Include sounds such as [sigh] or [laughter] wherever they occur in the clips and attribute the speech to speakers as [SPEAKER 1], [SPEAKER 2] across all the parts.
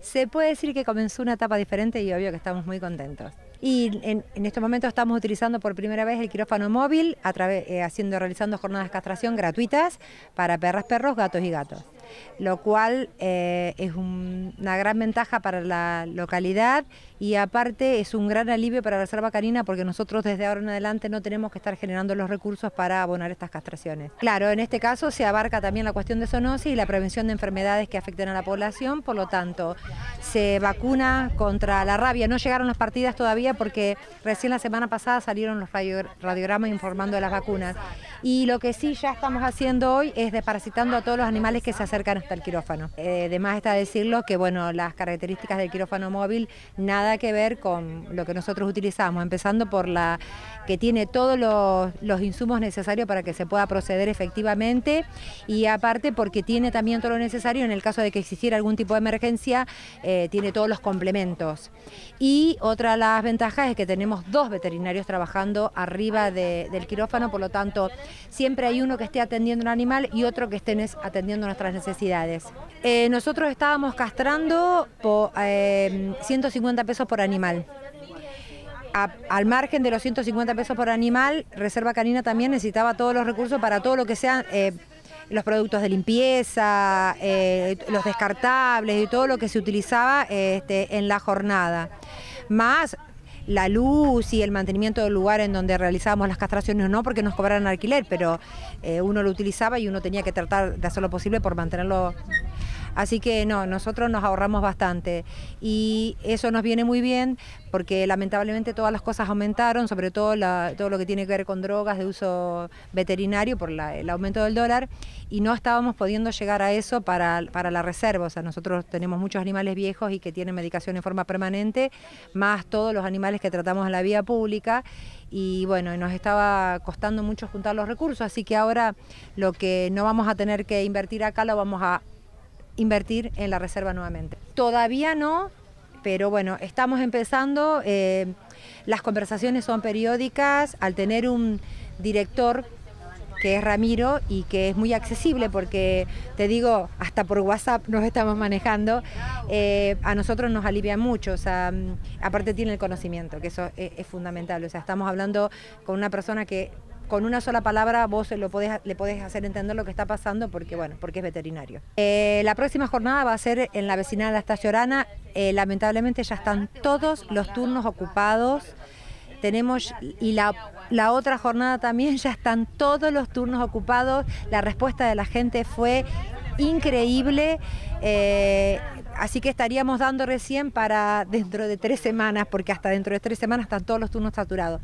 [SPEAKER 1] Se puede decir que comenzó una etapa diferente y obvio que estamos muy contentos. Y en, estos momentos estamos utilizando por primera vez el quirófano móvil, eh, haciendo, realizando jornadas de castración gratuitas para perras, perros, gatos y gatos lo cual eh, es una gran ventaja para la localidad y aparte es un gran alivio para la reserva canina porque nosotros desde ahora en adelante no tenemos que estar generando los recursos para abonar estas castraciones. Claro, en este caso se abarca también la cuestión de zoonosis y la prevención de enfermedades que afecten a la población, por lo tanto se vacuna contra la rabia. No llegaron las partidas todavía porque recién la semana pasada salieron los radiogramas informando de las vacunas y lo que sí ya estamos haciendo hoy es desparasitando a todos los animales que se acercan hasta el quirófano. Eh, además está decirlo que bueno, las características del quirófano móvil nada que ver con lo que nosotros utilizamos, empezando por la que tiene todos los, insumos necesarios para que se pueda proceder efectivamente y aparte porque tiene también todo lo necesario en el caso de que existiera algún tipo de emergencia, eh, tiene todos los complementos. Y otra de las ventajas es que tenemos dos veterinarios trabajando arriba del quirófano, por lo tanto siempre hay uno que esté atendiendo un animal y otro que esté atendiendo nuestras necesidades. Eh, nosotros estábamos castrando por 150 eh, pesos por animal. al margen de los 150 pesos por animal, Reserva Canina también necesitaba todos los recursos para todo lo que sean eh, los productos de limpieza, los descartables y todo lo que se utilizaba este, en la jornada. Más la luz y el mantenimiento del lugar en donde realizábamos las castraciones, no porque nos cobraran alquiler, pero eh, uno lo utilizaba y uno tenía que tratar de hacer lo posible por mantenerlo Así que no, nosotros nos ahorramos bastante y eso nos viene muy bien porque lamentablemente todas las cosas aumentaron, sobre todo todo lo que tiene que ver con drogas de uso veterinario por el aumento del dólar y no estábamos pudiendo llegar a eso para, para la reserva. O sea, nosotros tenemos muchos animales viejos y que tienen medicación en forma permanente, más todos los animales que tratamos en la vía pública y bueno, nos estaba costando mucho juntar los recursos, así que ahora lo que no vamos a tener que invertir acá lo vamos a invertir en la reserva nuevamente. Todavía no, pero bueno, estamos empezando, eh, las conversaciones son periódicas, al tener un director que es Ramiro y que es muy accesible porque, te digo, hasta por WhatsApp [laughs] nos estamos manejando, eh, a nosotros nos alivia mucho, o sea, mm, aparte tiene el conocimiento, que eso es, es fundamental, o sea, estamos hablando con una persona que con una sola palabra vos lo podés, le podés hacer entender lo que está pasando porque, bueno, porque es veterinario. Eh, la próxima jornada va a ser en la vecina de la Estación eh, lamentablemente ya están todos los turnos ocupados. Tenemos, y la, la, otra jornada también [laughs] ya están todos los turnos ocupados. La respuesta de la gente fue increíble. Eh, así que estaríamos dando recién para dentro de tres semanas, porque hasta dentro de tres semanas están todos los turnos saturados.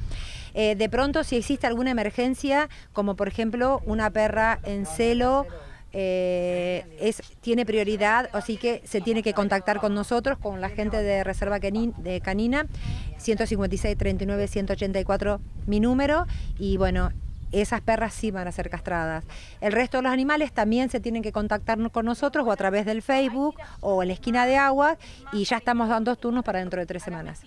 [SPEAKER 1] Eh, de pronto, si existe alguna emergencia, como por ejemplo una perra en celo, eh, tiene prioridad, así que se tiene que contactar con nosotros, con la gente de Reserva Canina, 156 39 184 mi número, y bueno, esas perras sí van a ser castradas. El resto de los animales también se tienen que contactar con nosotros o a través del Facebook o en la esquina de agua y ya estamos dando turnos para dentro de tres semanas.